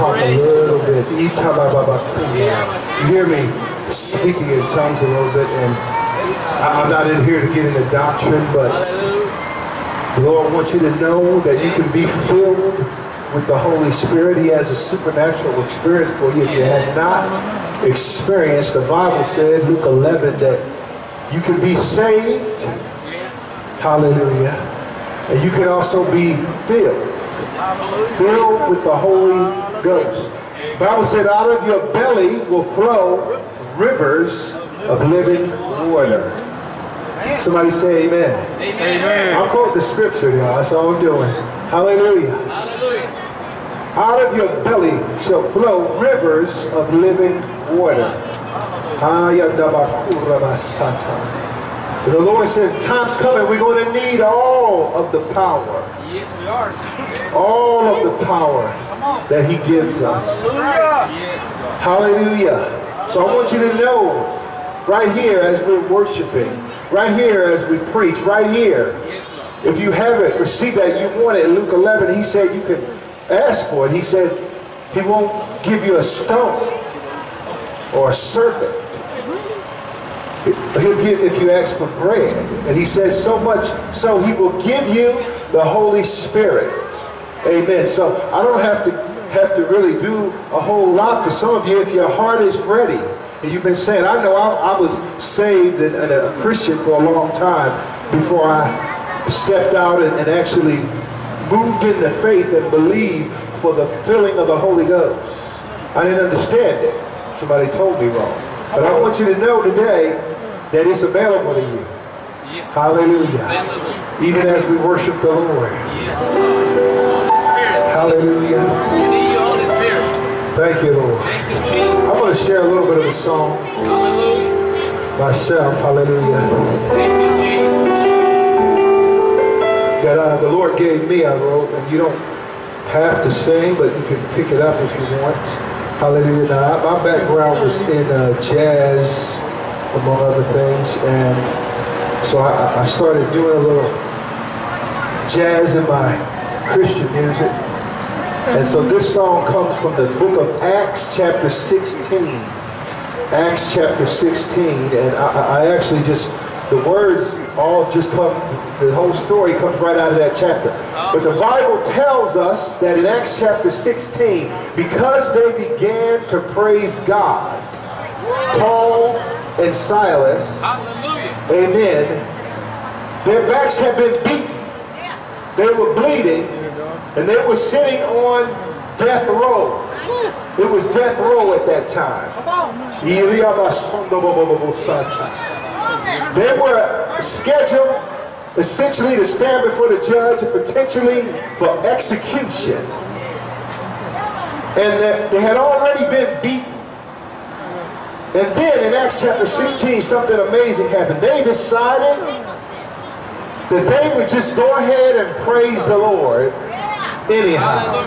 talk a little bit. You hear me speaking in tongues a little bit, and I'm not in here to get into doctrine, but the Lord wants you to know that you can be filled with the Holy Spirit. He has a supernatural experience for you. If you have not experienced, the Bible says, Luke 11, that you can be saved. Hallelujah. And you can also be filled. Filled with the Holy Ghost. The Bible said, out of your belly will flow rivers of living water. Somebody say amen. Amen. I'll quote the scripture, y'all. That's all I'm doing. Hallelujah. Hallelujah. Out of your belly shall flow rivers of living water. Ah, the Lord says, time's coming, we're going to need all of the power. Yes, we are. All of the power that He gives us. Hallelujah. So I want you to know, right here as we're worshiping, right here as we preach, right here, if you haven't received that, you want it. Luke 11, he said you can ask for it. He said he won't give you a stone or a serpent. He'll give if you ask for bread. And he says so much, so he will give you the Holy Spirit. Amen. So I don't have to have to really do a whole lot for some of you if your heart is ready. And you've been saying, I know I, I was saved and, and a Christian for a long time before I stepped out and, and actually moved into faith and believed for the filling of the Holy Ghost. I didn't understand it. Somebody told me wrong. But I want you to know today that it's available to you. Yes. Hallelujah. Hallelujah. Even as we worship the Lord. Yes. Share a little bit of a song Hallelujah. myself. Hallelujah. That uh, the Lord gave me, I wrote, and you don't have to sing, but you can pick it up if you want. Hallelujah. Now, my background was in uh, jazz, among other things, and so I, I started doing a little jazz in my Christian music. And so this song comes from the book of Acts chapter 16. Acts chapter 16. And I, I actually just, the words all just come, the whole story comes right out of that chapter. But the Bible tells us that in Acts chapter 16, because they began to praise God, Paul and Silas, Hallelujah. amen, their backs had been beaten. They were bleeding, and they were sitting on death row. It was death row at that time. They were scheduled essentially to stand before the judge and potentially for execution. And they- they had already been beaten. And then in Acts chapter 16, something amazing happened. They decided that they would just go ahead and praise the Lord anyhow.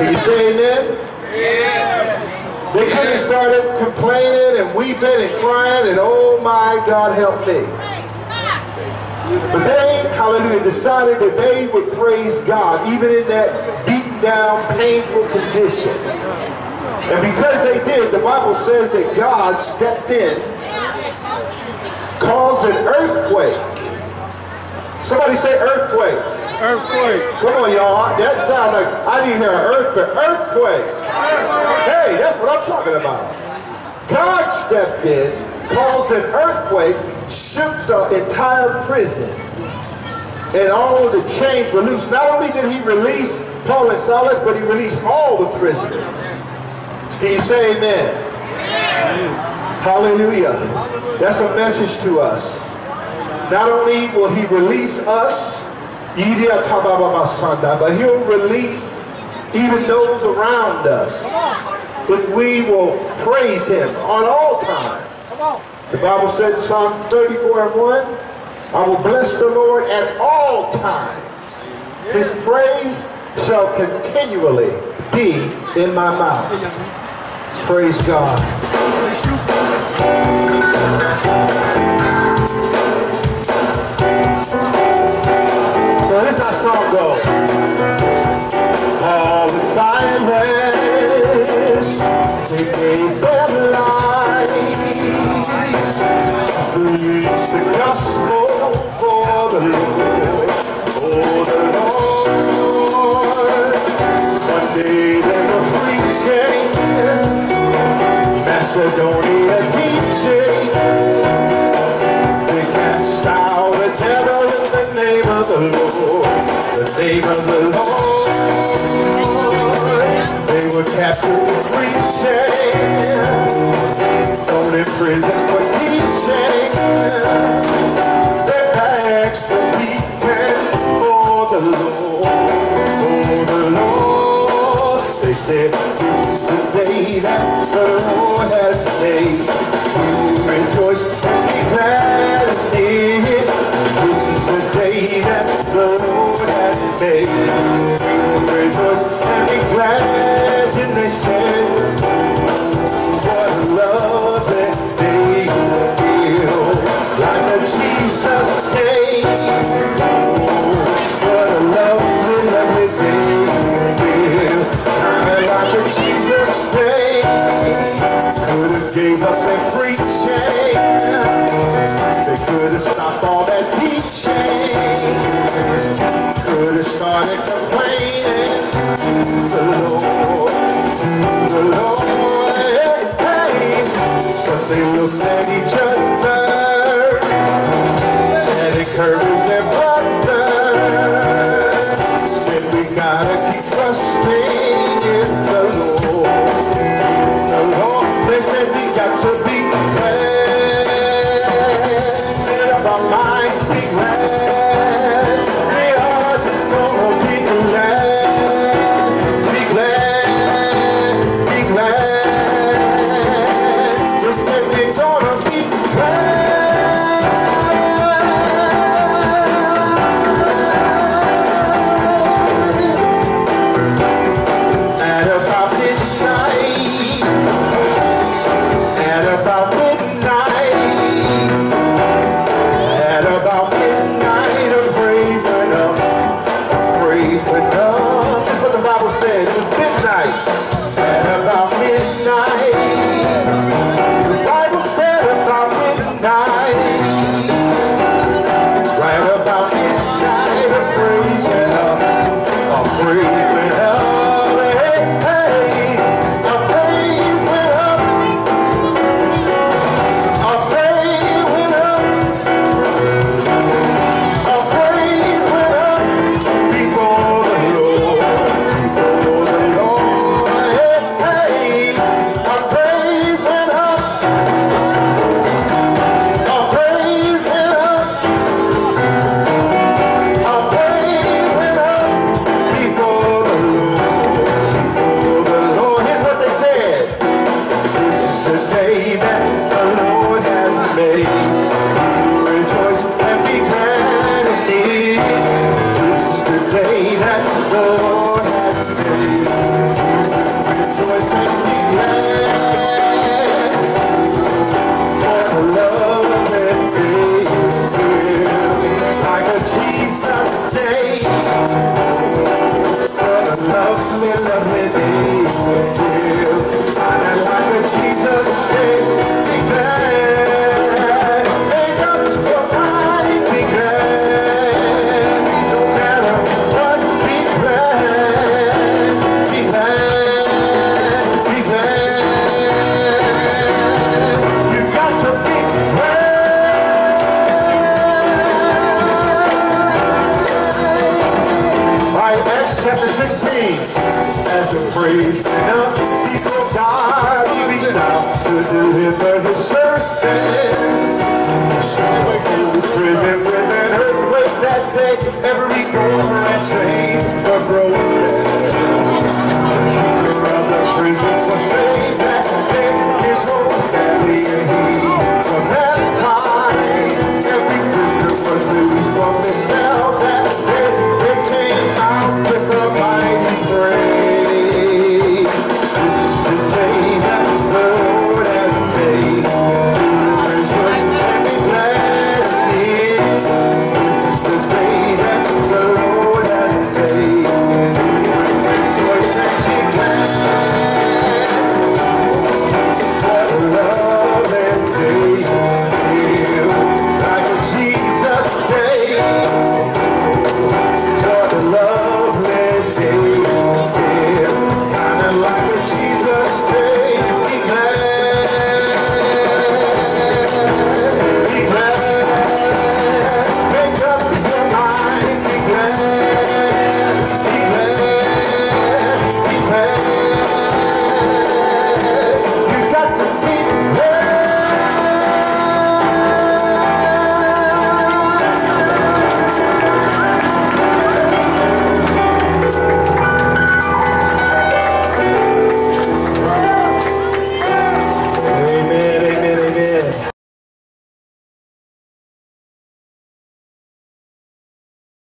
Can you say amen? They could have started complaining and weeping and crying and oh my God help me. But they, hallelujah, decided that they would praise God even in that beaten down, painful condition. And because they did, the Bible says that God stepped in, caused an earthquake. Somebody say earthquake. Earthquake. Come on, y'all. That sounds like I didn't hear an earthquake. Earthquake. Hey, that's what I'm talking about. God stepped in, caused an earthquake, shook the entire prison, and all of the chains were loose. Not only did he release Paul and Silas, but he released all the prisoners. Can you say amen? amen? Hallelujah. That's a message to us. Not only will he release us, but he'll release even those around us if we will praise him on all times. The Bible said in Psalm 34 and 1, I will bless the Lord at all times. His praise shall continually be in my mouth. Praise God. So this is how song goes. Paul and Silas They gave their lives to reach the gospel for the Lord. Oh, the Lord. One day they were preaching, Macedonia teaching. The name of the Lord. They were captured for preaching. Thrown in prison for teaching. Their backs beaten for the Lord. For the Lord. They said, This is the day that the Lord has made. We rejoice and be glad in it. This is the day that the Lord has. We will rejoice and be glad. They said, but they looked at each other. And encouraged their Bible says. It was midnight. Acts chapter 16, as the praise went up, people he reached out to deliver his servants. Somewhere in the prison with an earthquake that day, every door and chain were broken. The keeper of the prison was saved that day, to be.